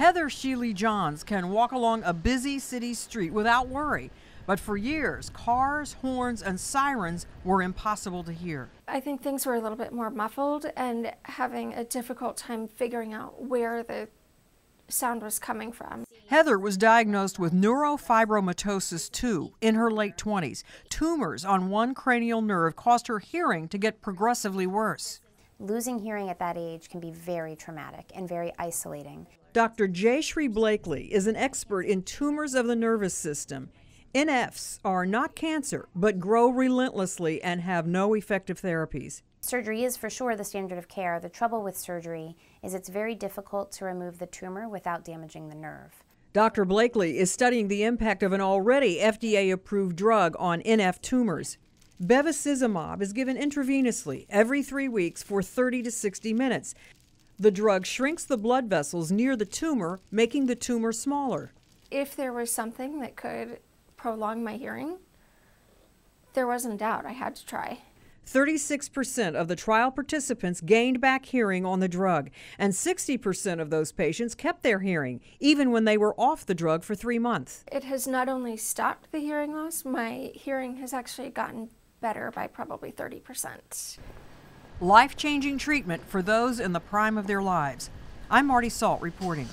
Heather Sheely Johns can walk along a busy city street without worry. But for years, cars, horns, and sirens were impossible to hear. I think things were a little bit more muffled and having a difficult time figuring out where the sound was coming from. Heather was diagnosed with neurofibromatosis 2 in her late 20s. Tumors on one cranial nerve caused her hearing to get progressively worse. Losing hearing at that age can be very traumatic and very isolating. Dr. Jaishri Blakeley is an expert in tumors of the nervous system. NFs are not cancer, but grow relentlessly and have no effective therapies. Surgery is for sure the standard of care. The trouble with surgery is it's very difficult to remove the tumor without damaging the nerve. Dr. Blakeley is studying the impact of an already FDA approved drug on NF tumors. Bevacizumab is given intravenously every three weeks for 30 to 60 minutes. The drug shrinks the blood vessels near the tumor, making the tumor smaller. If there was something that could prolong my hearing, there wasn't a doubt I had to try. 36% of the trial participants gained back hearing on the drug, and 60% of those patients kept their hearing, even when they were off the drug for three months. It has not only stopped the hearing loss, my hearing has actually gotten better by probably 30%. Life changing treatment for those in the prime of their lives. I'm Marty Salt reporting.